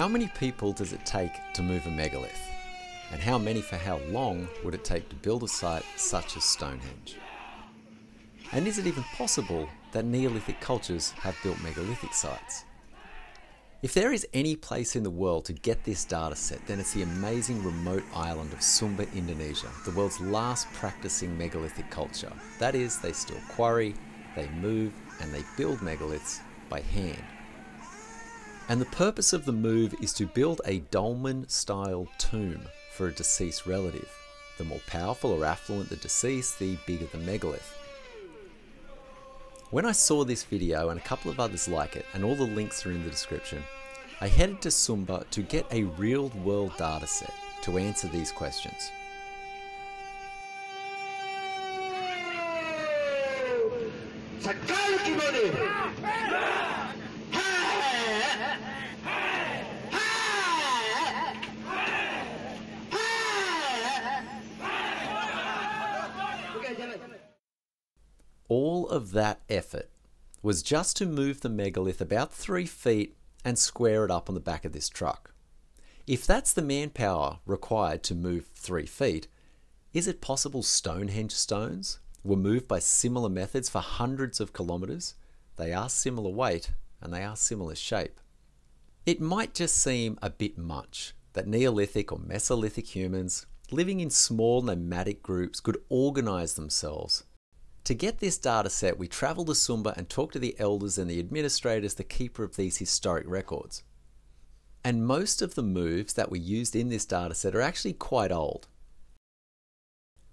How many people does it take to move a megalith? And how many for how long would it take to build a site such as Stonehenge? And is it even possible that Neolithic cultures have built megalithic sites? If there is any place in the world to get this data set, then it's the amazing remote island of Sumba, Indonesia, the world's last practicing megalithic culture. That is, they still quarry, they move, and they build megaliths by hand. And the purpose of the move is to build a dolmen style tomb for a deceased relative. The more powerful or affluent the deceased, the bigger the megalith. When I saw this video and a couple of others like it, and all the links are in the description, I headed to Sumba to get a real world data set to answer these questions. All of that effort was just to move the megalith about three feet and square it up on the back of this truck. If that's the manpower required to move three feet, is it possible Stonehenge stones were moved by similar methods for hundreds of kilometres? They are similar weight and they are similar shape. It might just seem a bit much that Neolithic or Mesolithic humans living in small nomadic groups could organise themselves to get this data set, we travel to Sumba and talk to the elders and the administrators, the keeper of these historic records. And most of the moves that were used in this data set are actually quite old.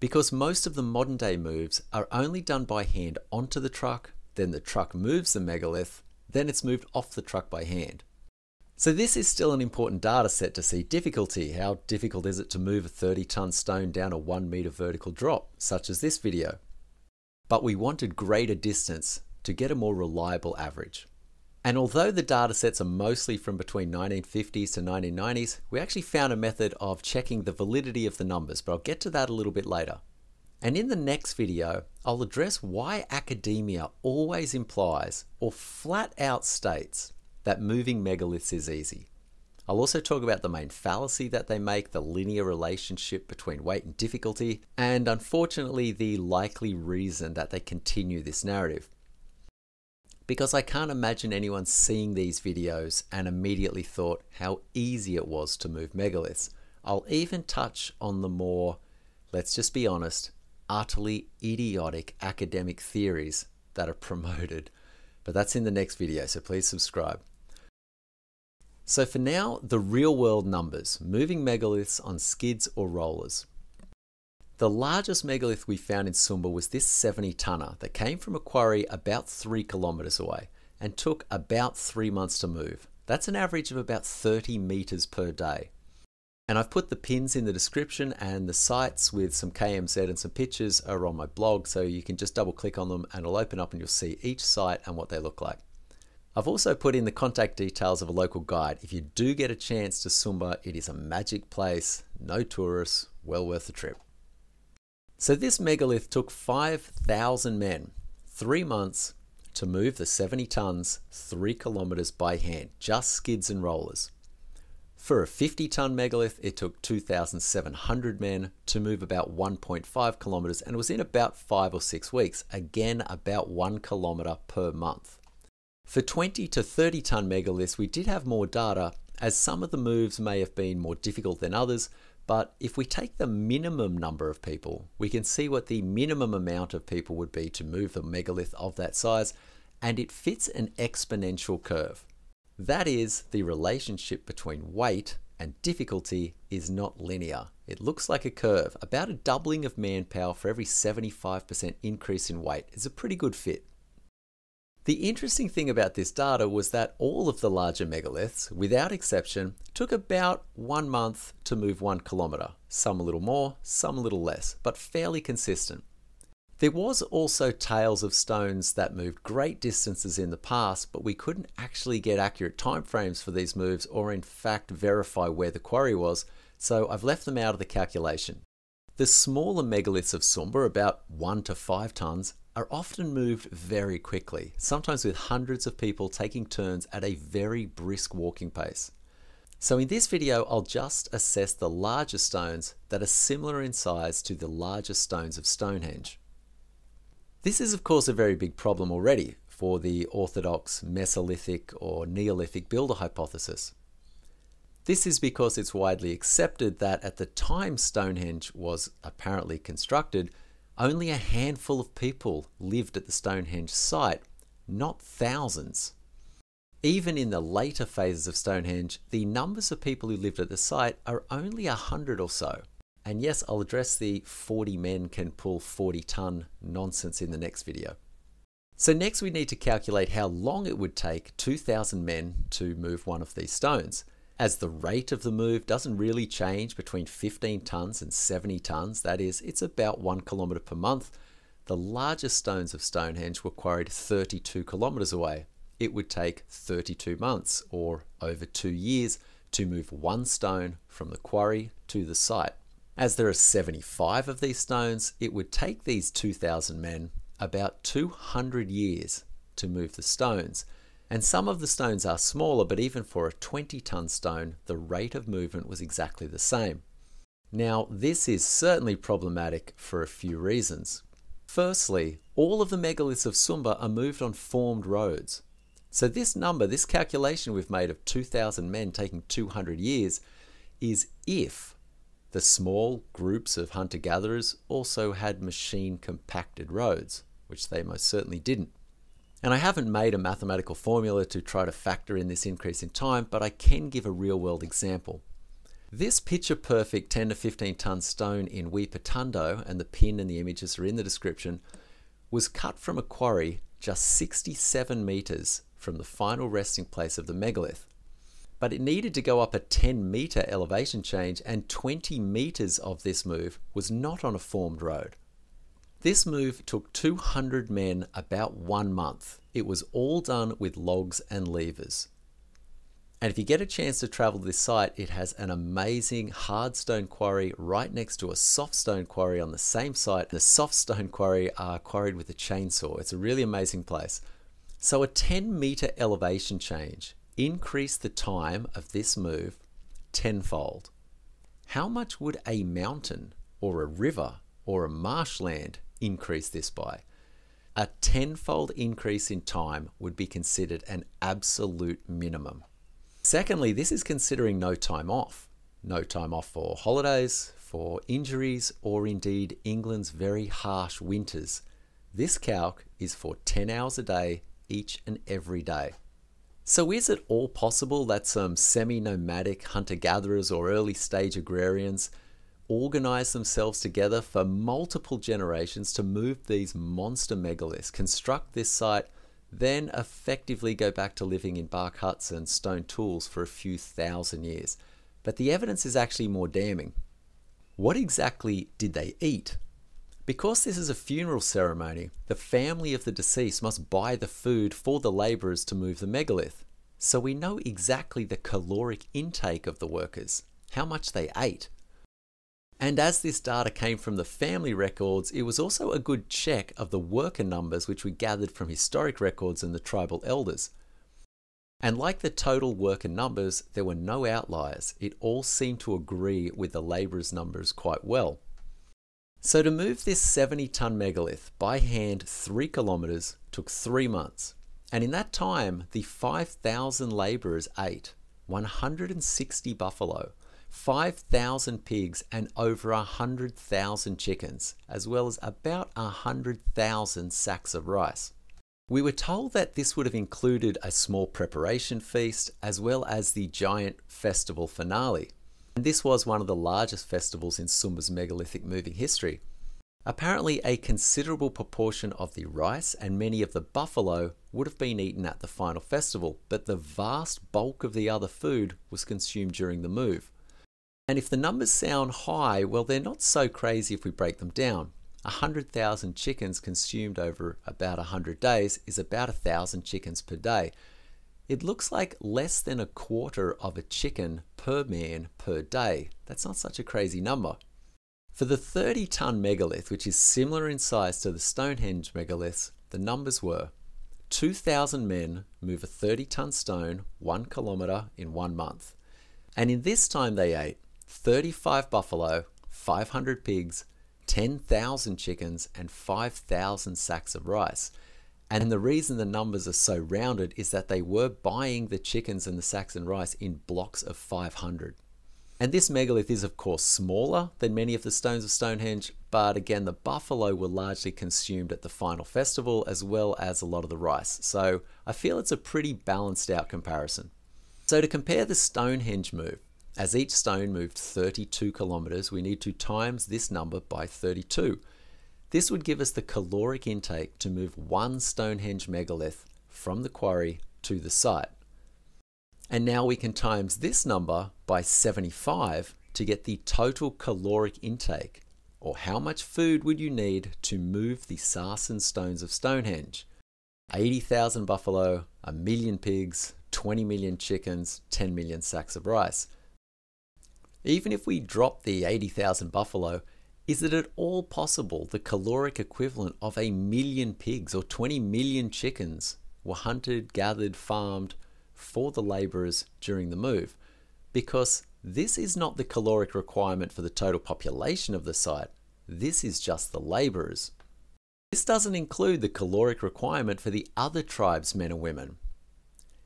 Because most of the modern day moves are only done by hand onto the truck, then the truck moves the megalith, then it's moved off the truck by hand. So this is still an important data set to see difficulty. How difficult is it to move a 30 ton stone down a 1 meter vertical drop, such as this video? But we wanted greater distance to get a more reliable average. And although the data sets are mostly from between 1950s to 1990s, we actually found a method of checking the validity of the numbers, but I'll get to that a little bit later. And in the next video, I'll address why academia always implies or flat out states that moving megaliths is easy. I'll also talk about the main fallacy that they make, the linear relationship between weight and difficulty, and unfortunately, the likely reason that they continue this narrative. Because I can't imagine anyone seeing these videos and immediately thought how easy it was to move megaliths. I'll even touch on the more, let's just be honest, utterly idiotic academic theories that are promoted. But that's in the next video, so please subscribe. So for now, the real world numbers, moving megaliths on skids or rollers. The largest megalith we found in Sumba was this 70 tonner that came from a quarry about 3 kilometres away and took about 3 months to move. That's an average of about 30 metres per day. And I've put the pins in the description and the sites with some KMZ and some pictures are on my blog so you can just double click on them and it'll open up and you'll see each site and what they look like. I've also put in the contact details of a local guide. If you do get a chance to Sumba, it is a magic place, no tourists, well worth the trip. So this megalith took 5,000 men, three months, to move the 70 tons, three kilometers by hand, just skids and rollers. For a 50 ton megalith, it took 2,700 men to move about 1.5 kilometers and it was in about five or six weeks, again about one kilometer per month. For 20 to 30 ton megaliths, we did have more data, as some of the moves may have been more difficult than others, but if we take the minimum number of people, we can see what the minimum amount of people would be to move a megalith of that size, and it fits an exponential curve. That is, the relationship between weight and difficulty is not linear. It looks like a curve. About a doubling of manpower for every 75% increase in weight is a pretty good fit. The interesting thing about this data was that all of the larger megaliths, without exception, took about one month to move one kilometre, some a little more, some a little less, but fairly consistent. There was also tales of stones that moved great distances in the past, but we couldn't actually get accurate timeframes for these moves or in fact verify where the quarry was, so I've left them out of the calculation. The smaller megaliths of Sumba, about 1 to 5 tons, are often moved very quickly, sometimes with hundreds of people taking turns at a very brisk walking pace. So in this video, I'll just assess the larger stones that are similar in size to the larger stones of Stonehenge. This is of course a very big problem already for the orthodox Mesolithic or Neolithic builder hypothesis. This is because it's widely accepted that at the time Stonehenge was apparently constructed, only a handful of people lived at the Stonehenge site, not thousands. Even in the later phases of Stonehenge, the numbers of people who lived at the site are only a hundred or so. And yes, I'll address the 40 men can pull 40 ton nonsense in the next video. So next we need to calculate how long it would take 2,000 men to move one of these stones as the rate of the move doesn't really change between 15 tons and 70 tons, that is, it's about one kilometre per month, the largest stones of Stonehenge were quarried 32 kilometres away. It would take 32 months, or over two years, to move one stone from the quarry to the site. As there are 75 of these stones, it would take these 2,000 men about 200 years to move the stones. And some of the stones are smaller, but even for a 20 ton stone, the rate of movement was exactly the same. Now, this is certainly problematic for a few reasons. Firstly, all of the megaliths of Sumba are moved on formed roads. So, this number, this calculation we've made of 2,000 men taking 200 years, is if the small groups of hunter gatherers also had machine compacted roads, which they most certainly didn't. And I haven't made a mathematical formula to try to factor in this increase in time, but I can give a real world example. This picture perfect 10 to 15 ton stone in Weeputundo, and the pin and the images are in the description, was cut from a quarry just 67 meters from the final resting place of the megalith. But it needed to go up a 10 meter elevation change, and 20 meters of this move was not on a formed road. This move took 200 men about one month. It was all done with logs and levers. And if you get a chance to travel this site, it has an amazing hard stone quarry right next to a soft stone quarry on the same site. The soft stone quarry are quarried with a chainsaw. It's a really amazing place. So a 10 meter elevation change increased the time of this move tenfold. How much would a mountain or a river or a marshland increase this by. A tenfold increase in time would be considered an absolute minimum. Secondly, this is considering no time off. No time off for holidays, for injuries, or indeed England's very harsh winters. This calc is for 10 hours a day, each and every day. So, is it all possible that some semi nomadic hunter gatherers or early stage agrarians organize themselves together for multiple generations to move these monster megaliths, construct this site, then effectively go back to living in bark huts and stone tools for a few thousand years. But the evidence is actually more damning. What exactly did they eat? Because this is a funeral ceremony, the family of the deceased must buy the food for the labourers to move the megalith. So we know exactly the caloric intake of the workers, how much they ate. And as this data came from the family records, it was also a good check of the worker numbers which we gathered from historic records and the tribal elders. And like the total worker numbers, there were no outliers. It all seemed to agree with the labourers' numbers quite well. So to move this 70 ton megalith by hand 3 kilometres took 3 months. And in that time, the 5,000 labourers ate 160 buffalo, 5,000 pigs and over 100,000 chickens, as well as about 100,000 sacks of rice. We were told that this would have included a small preparation feast as well as the giant festival finale. And this was one of the largest festivals in Sumba's megalithic moving history. Apparently, a considerable proportion of the rice and many of the buffalo would have been eaten at the final festival, but the vast bulk of the other food was consumed during the move. And if the numbers sound high, well, they're not so crazy if we break them down. 100,000 chickens consumed over about 100 days is about 1,000 chickens per day. It looks like less than a quarter of a chicken per man per day. That's not such a crazy number. For the 30 ton megalith, which is similar in size to the Stonehenge megaliths, the numbers were 2,000 men move a 30 ton stone one kilometre in one month. And in this time, they ate 35 buffalo, 500 pigs, 10,000 chickens, and 5,000 sacks of rice. And the reason the numbers are so rounded is that they were buying the chickens and the sacks and rice in blocks of 500. And this megalith is, of course, smaller than many of the stones of Stonehenge, but again, the buffalo were largely consumed at the final festival as well as a lot of the rice. So I feel it's a pretty balanced out comparison. So to compare the Stonehenge move, as each stone moved 32 kilometers, we need to times this number by 32. This would give us the caloric intake to move one Stonehenge megalith from the quarry to the site. And now we can times this number by 75 to get the total caloric intake, or how much food would you need to move the sarsen stones of Stonehenge? 80,000 buffalo, a million pigs, 20 million chickens, 10 million sacks of rice. Even if we drop the 80,000 buffalo, is it at all possible the caloric equivalent of a million pigs or 20 million chickens were hunted, gathered, farmed, for the labourers during the move because this is not the caloric requirement for the total population of the site, this is just the labourers. This doesn't include the caloric requirement for the other tribes' men and women.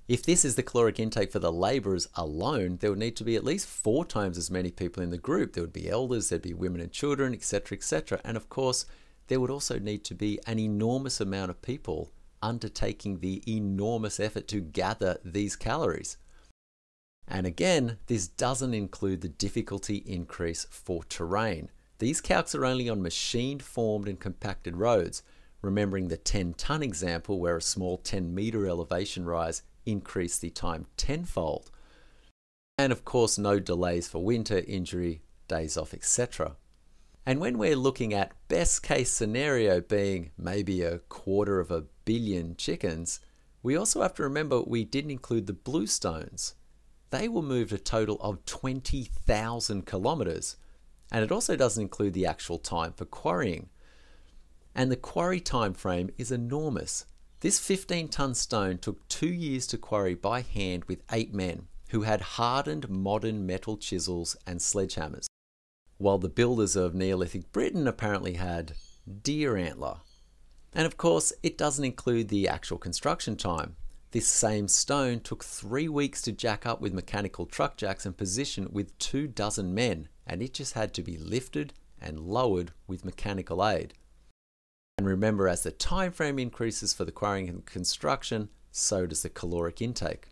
If this is the caloric intake for the labourers alone, there would need to be at least four times as many people in the group. There would be elders, there'd be women and children, etc., etc. And of course, there would also need to be an enormous amount of people undertaking the enormous effort to gather these calories. And again, this doesn't include the difficulty increase for terrain. These calcs are only on machined, formed, and compacted roads, remembering the 10 ton example where a small 10 meter elevation rise increased the time tenfold. And of course, no delays for winter, injury, days off, etc. And when we're looking at best case scenario being maybe a quarter of a billion chickens, we also have to remember we didn't include the bluestones. They were moved a total of 20,000 kilometers. And it also doesn't include the actual time for quarrying. And the quarry time frame is enormous. This 15 ton stone took two years to quarry by hand with eight men who had hardened modern metal chisels and sledgehammers while the builders of Neolithic Britain apparently had deer antler. And of course, it doesn't include the actual construction time. This same stone took three weeks to jack up with mechanical truck jacks and position with two dozen men, and it just had to be lifted and lowered with mechanical aid. And remember, as the time frame increases for the quarrying and construction, so does the caloric intake.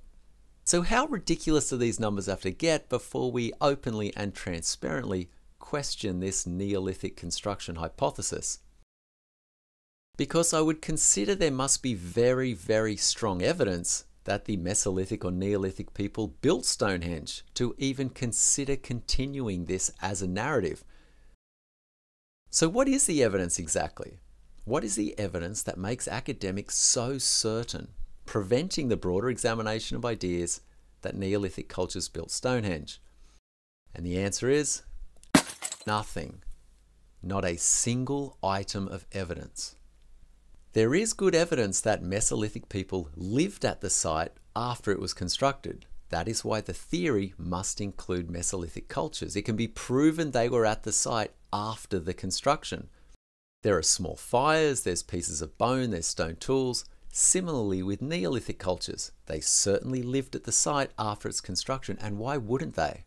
So, how ridiculous do these numbers have to get before we openly and transparently question this Neolithic construction hypothesis. Because I would consider there must be very, very strong evidence that the Mesolithic or Neolithic people built Stonehenge to even consider continuing this as a narrative. So, what is the evidence exactly? What is the evidence that makes academics so certain, preventing the broader examination of ideas that Neolithic cultures built Stonehenge? And the answer is Nothing. Not a single item of evidence. There is good evidence that Mesolithic people lived at the site after it was constructed. That is why the theory must include Mesolithic cultures. It can be proven they were at the site after the construction. There are small fires, there's pieces of bone, there's stone tools. Similarly, with Neolithic cultures, they certainly lived at the site after its construction, and why wouldn't they?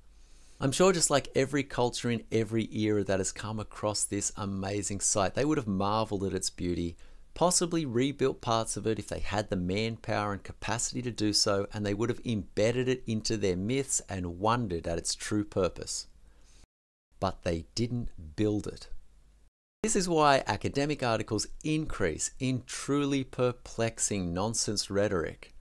I'm sure just like every culture in every era that has come across this amazing site, they would have marveled at its beauty, possibly rebuilt parts of it if they had the manpower and capacity to do so, and they would have embedded it into their myths and wondered at its true purpose. But they didn't build it. This is why academic articles increase in truly perplexing nonsense rhetoric.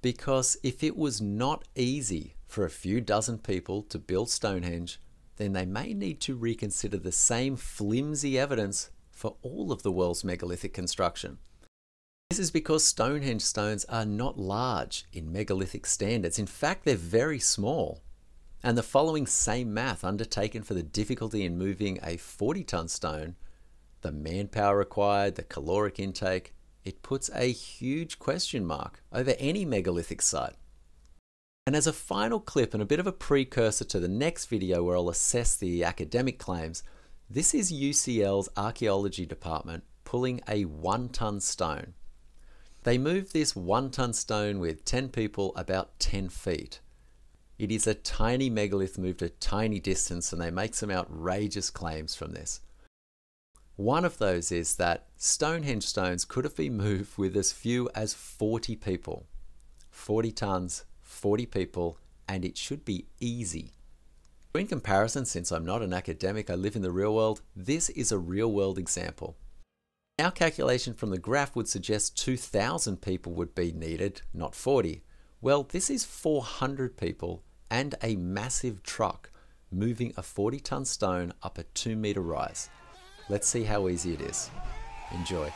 Because if it was not easy for a few dozen people to build Stonehenge, then they may need to reconsider the same flimsy evidence for all of the world's megalithic construction. This is because Stonehenge stones are not large in megalithic standards. In fact, they're very small. And the following same math undertaken for the difficulty in moving a 40 ton stone, the manpower required, the caloric intake, it puts a huge question mark over any megalithic site. And as a final clip and a bit of a precursor to the next video where I'll assess the academic claims, this is UCL's archaeology department pulling a one ton stone. They moved this one ton stone with 10 people about 10 feet. It is a tiny megalith moved a tiny distance, and they make some outrageous claims from this. One of those is that Stonehenge stones could have been moved with as few as 40 people. 40 tons, 40 people, and it should be easy. In comparison, since I'm not an academic, I live in the real world, this is a real world example. Our calculation from the graph would suggest 2,000 people would be needed, not 40. Well, this is 400 people and a massive truck moving a 40 ton stone up a 2 meter rise. Let's see how easy it is. Enjoy.